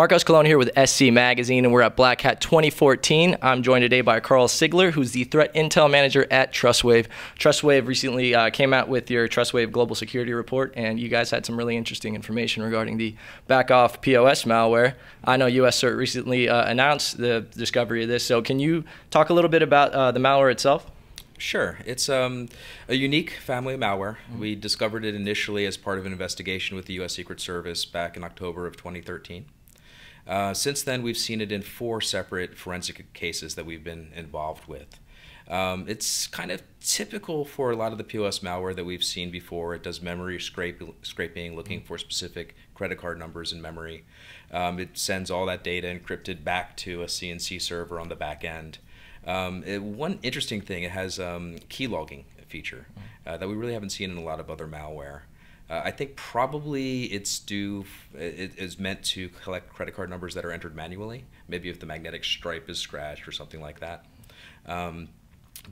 Marcos Colon here with SC Magazine, and we're at Black Hat 2014. I'm joined today by Karl Sigler, who's the Threat Intel Manager at Trustwave. Trustwave recently uh, came out with your Trustwave Global Security Report, and you guys had some really interesting information regarding the Backoff POS malware. I know US CERT recently uh, announced the discovery of this, so can you talk a little bit about uh, the malware itself? Sure. It's um, a unique family of malware. Mm-hmm. We discovered it initially as part of an investigation with the U.S. Secret Service back in October of 2013. Uh, since then, we've seen it in four separate forensic cases that we've been involved with. Um, it's kind of typical for a lot of the POS malware that we've seen before. It does memory scrape, scraping, looking for specific credit card numbers in memory. Um, it sends all that data encrypted back to a CNC server on the back end. Um, it, one interesting thing, it has um, key logging feature uh, that we really haven't seen in a lot of other malware. Uh, I think probably it's due. It is meant to collect credit card numbers that are entered manually. Maybe if the magnetic stripe is scratched or something like that. Um,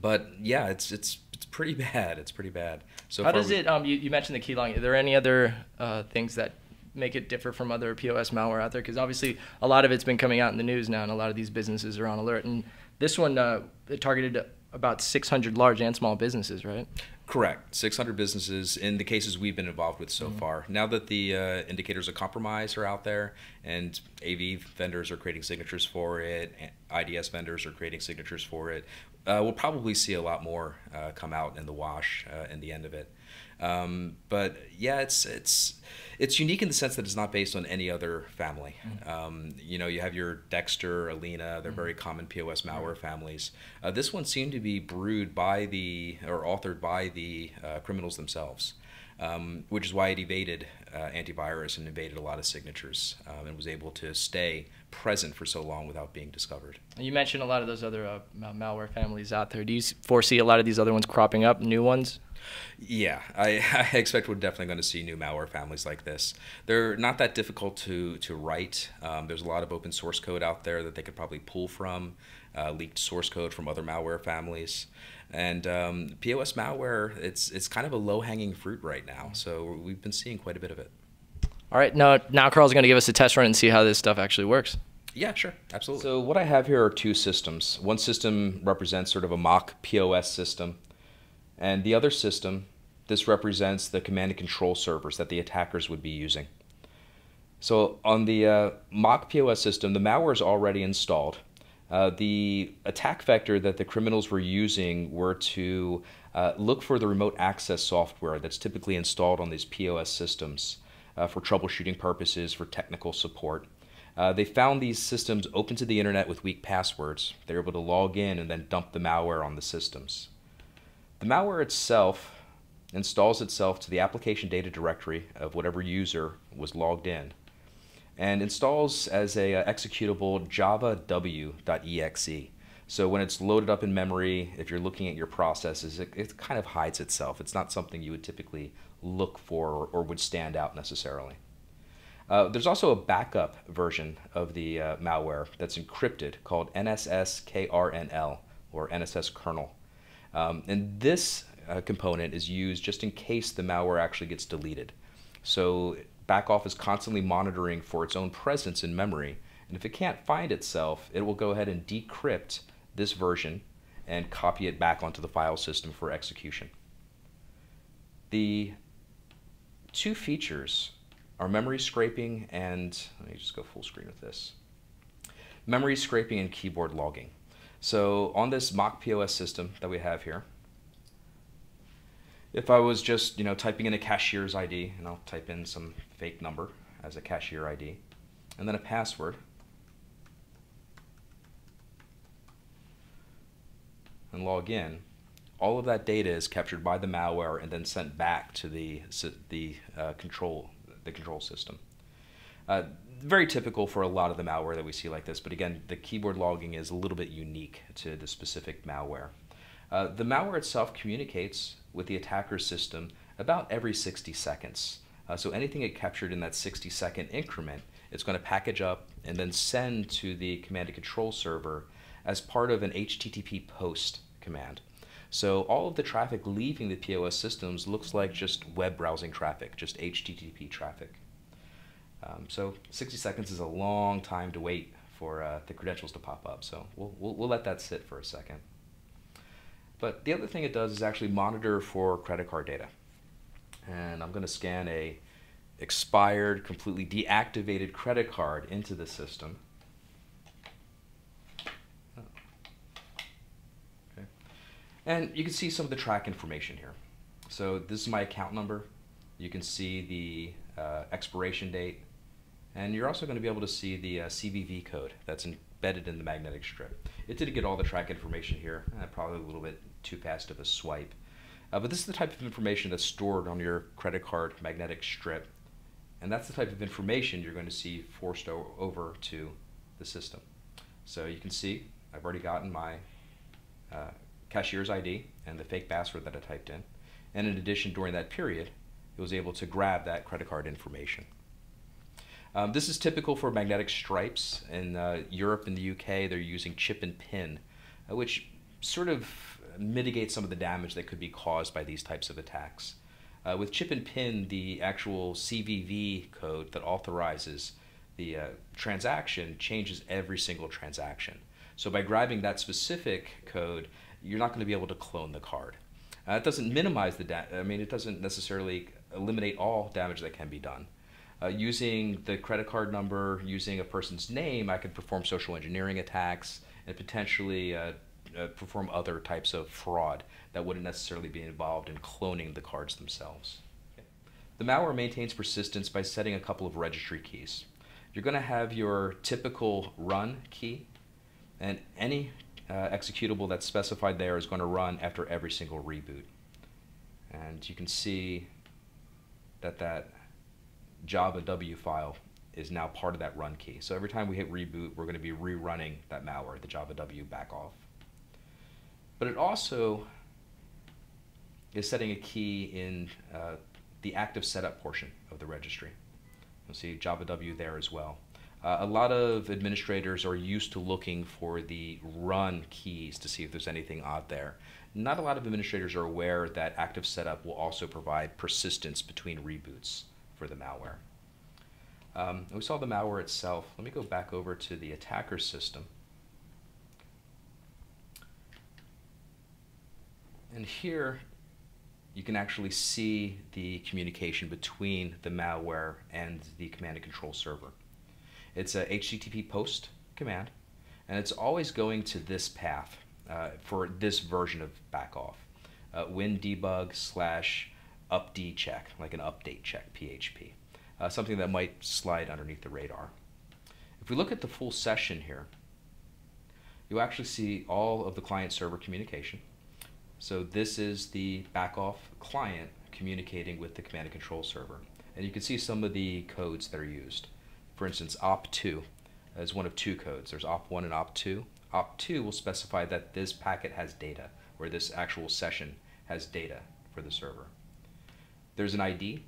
but yeah, it's it's it's pretty bad. It's pretty bad. So how does we, it? Um, you, you mentioned the key logging. Are there any other uh, things that make it differ from other POS malware out there? Because obviously a lot of it's been coming out in the news now, and a lot of these businesses are on alert. And this one uh, it targeted about 600 large and small businesses, right? Correct. 600 businesses in the cases we've been involved with so mm-hmm. far. Now that the uh, indicators of compromise are out there and AV vendors are creating signatures for it, IDS vendors are creating signatures for it, uh, we'll probably see a lot more uh, come out in the wash uh, in the end of it. Um, but yeah, it's it's it's unique in the sense that it's not based on any other family. Mm-hmm. Um, you know, you have your Dexter, Alina, they're mm-hmm. very common POS malware families. Uh, this one seemed to be brewed by the or authored by the uh, criminals themselves. Um, which is why it evaded uh, antivirus and evaded a lot of signatures um, and was able to stay present for so long without being discovered. You mentioned a lot of those other uh, malware families out there. Do you foresee a lot of these other ones cropping up, new ones? Yeah, I, I, expect we're definitely going to see new malware families like this. They're not that difficult to, to write. Um, there's a lot of open source code out there that they could probably pull from, uh, leaked source code from other malware families. And um, POS malware, it's, it's kind of a low hanging fruit right now. So we've been seeing quite a bit of it. All right, now, now Karl's going to give us a test run and see how this stuff actually works. Yeah, sure, absolutely. So what I have here are two systems. One system represents sort of a mock POS system and the other system, this represents the command and control servers that the attackers would be using. So on the uh, mock POS system, the malware is already installed. Uh, the attack vector that the criminals were using were to uh, look for the remote access software that's typically installed on these POS systems uh, for troubleshooting purposes, for technical support. Uh, they found these systems open to the internet with weak passwords. They were able to log in and then dump the malware on the systems. The malware itself installs itself to the application data directory of whatever user was logged in and installs as a uh, executable javaw.exe. So when it's loaded up in memory, if you're looking at your processes, it, it kind of hides itself. It's not something you would typically look for or, or would stand out necessarily. Uh, there's also a backup version of the uh, malware that's encrypted called NSSKRNL or NSS kernel. Um, and this uh, component is used just in case the malware actually gets deleted. So backoff is constantly monitoring for its own presence in memory. And if it can't find itself, it will go ahead and decrypt this version and copy it back onto the file system for execution. The two features are memory scraping and, let me just go full screen with this. Memory scraping and keyboard logging. So on this mock POS system that we have here, if I was just you know typing in a cashier's ID, and I'll type in some fake number as a cashier ID, and then a password, and log in, all of that data is captured by the malware and then sent back to the the uh, control the control system. Uh, very typical for a lot of the malware that we see like this, but again, the keyboard logging is a little bit unique to the specific malware. Uh, the malware itself communicates with the attacker's system about every 60 seconds. Uh, so anything it captured in that 60 second increment, it's going to package up and then send to the command and control server as part of an HTTP post command. So all of the traffic leaving the POS systems looks like just web browsing traffic, just HTTP traffic. Um, so 60 seconds is a long time to wait for uh, the credentials to pop up. So we'll, we'll, we'll let that sit for a second. But the other thing it does is actually monitor for credit card data. And I'm going to scan a expired, completely deactivated credit card into the system. Okay. And you can see some of the track information here. So this is my account number. You can see the uh, expiration date. And you're also going to be able to see the uh, CVV code that's embedded in the magnetic strip. It did get all the track information here, uh, probably a little bit too fast of a swipe. Uh, but this is the type of information that's stored on your credit card magnetic strip. And that's the type of information you're going to see forced over to the system. So you can see I've already gotten my uh, cashier's ID and the fake password that I typed in. And in addition, during that period, it was able to grab that credit card information. Um, this is typical for magnetic stripes. In uh, Europe and the UK, they're using chip and pin, uh, which sort of mitigates some of the damage that could be caused by these types of attacks. Uh, with chip and pin, the actual CVV code that authorizes the uh, transaction changes every single transaction. So by grabbing that specific code, you're not going to be able to clone the card. Uh, it doesn't minimize the da- I mean, it doesn't necessarily eliminate all damage that can be done. Uh, using the credit card number, using a person's name, I could perform social engineering attacks and potentially uh, uh, perform other types of fraud that wouldn't necessarily be involved in cloning the cards themselves. The malware maintains persistence by setting a couple of registry keys. You're going to have your typical run key, and any uh, executable that's specified there is going to run after every single reboot. And you can see that that Java W file is now part of that run key. So every time we hit reboot, we're going to be rerunning that malware, the Java W Backoff. But it also is setting a key in uh, the active setup portion of the registry. You'll see Java W there as well. Uh, a lot of administrators are used to looking for the run keys to see if there's anything odd there. Not a lot of administrators are aware that active setup will also provide persistence between reboots for the malware. Um, we saw the malware itself. Let me go back over to the attacker system. And here you can actually see the communication between the malware and the command and control server. It's a HTTP post command, and it's always going to this path uh, for this version of backoff. Uh, win debug slash upd check, like an update check, PHP. Uh, something that might slide underneath the radar. If we look at the full session here, you actually see all of the client server communication. So this is the backoff client communicating with the command and control server. And you can see some of the codes that are used. For instance, op2 is one of two codes. There's op1 and op2. Op2 will specify that this packet has data, or this actual session has data for the server. There's an ID.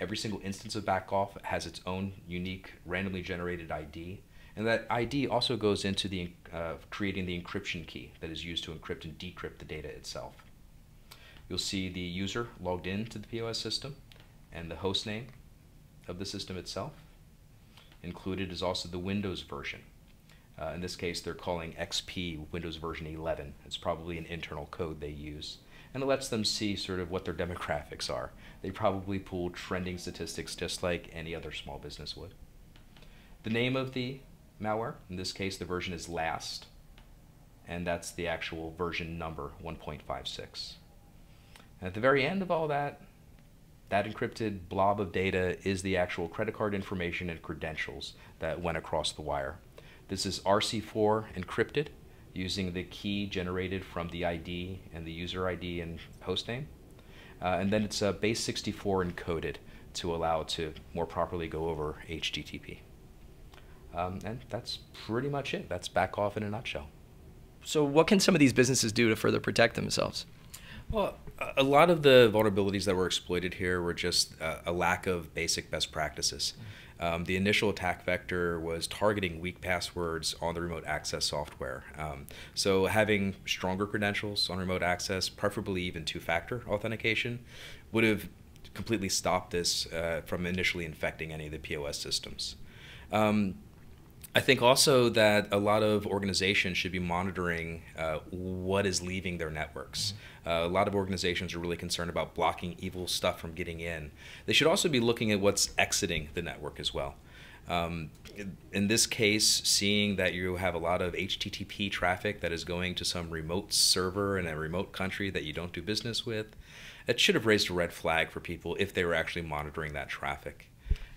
Every single instance of backoff has its own unique randomly generated ID. And that ID also goes into the uh, creating the encryption key that is used to encrypt and decrypt the data itself. You'll see the user logged in to the POS system and the host name of the system itself. Included is also the Windows version. Uh, in this case, they're calling XP Windows version 11. It's probably an internal code they use. And it lets them see sort of what their demographics are. They probably pull trending statistics just like any other small business would. The name of the malware, in this case, the version is last, and that's the actual version number 1.56. And at the very end of all that, that encrypted blob of data is the actual credit card information and credentials that went across the wire. This is RC4 encrypted using the key generated from the ID and the user ID and hostname. Uh, and then it's uh, base 64 encoded to allow it to more properly go over HTTP. Um, and that's pretty much it. That's Backoff in a nutshell. So, what can some of these businesses do to further protect themselves? Well, a lot of the vulnerabilities that were exploited here were just a, lack of basic best practices. Um, the initial attack vector was targeting weak passwords on the remote access software. Um, so having stronger credentials on remote access, preferably even two-factor authentication, would have completely stopped this uh, from initially infecting any of the POS systems. Um, I think also that a lot of organizations should be monitoring uh, what is leaving their networks. Uh, a lot of organizations are really concerned about blocking evil stuff from getting in. They should also be looking at what's exiting the network as well. Um, in this case, seeing that you have a lot of HTTP traffic that is going to some remote server in a remote country that you don't do business with, it should have raised a red flag for people if they were actually monitoring that traffic.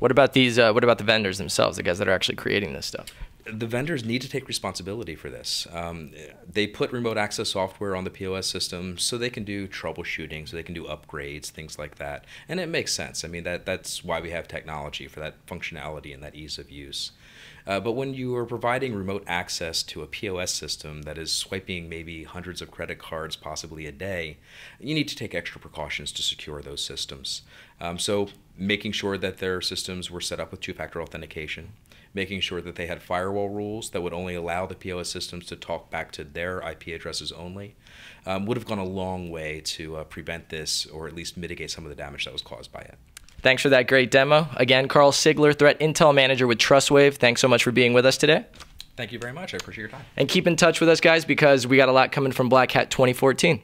What about these? Uh, what about the vendors themselves, the guys that are actually creating this stuff? The vendors need to take responsibility for this. Um, they put remote access software on the POS system so they can do troubleshooting, so they can do upgrades, things like that. And it makes sense. I mean, that that's why we have technology for that functionality and that ease of use. Uh, but when you are providing remote access to a POS system that is swiping maybe hundreds of credit cards possibly a day, you need to take extra precautions to secure those systems. Um, so making sure that their systems were set up with two-factor authentication, making sure that they had firewall rules that would only allow the POS systems to talk back to their IP addresses only, um, would have gone a long way to uh, prevent this or at least mitigate some of the damage that was caused by it. Thanks for that great demo. Again, Karl Sigler, Threat Intel Manager with TrustWave. Thanks so much for being with us today. Thank you very much. I appreciate your time. And keep in touch with us, guys, because we got a lot coming from Black Hat 2014.